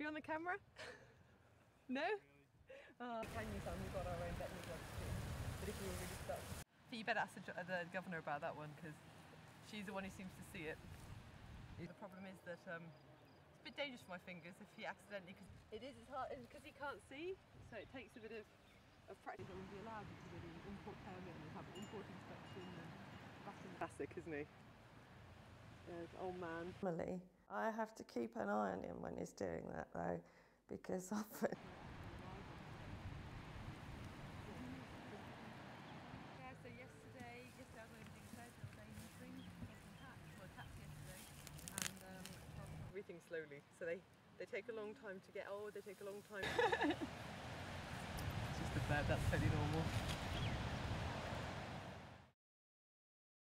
You on the camera? no? Oh, can you tell we've got our own veterinary job to do? But if we were really stuck. So you better ask the, the governor about that one because she's the one who seems to see it. The problem is that um, it's a bit dangerous for my fingers if he accidentally, because it is his hard because he can't see, so it takes a bit of of practice. They wouldn't be allowed to get an import permit and have an import inspection and that's in classic, isn't he? There's old man. Normally, I have to keep an eye on him when he's doing that though, because often Yeah, so yesterday, yesterday I was everything said, I was saying missing, missing well tax yesterday, and um, everything slowly. So they, they take a long time to get old, they take a long time. it's just a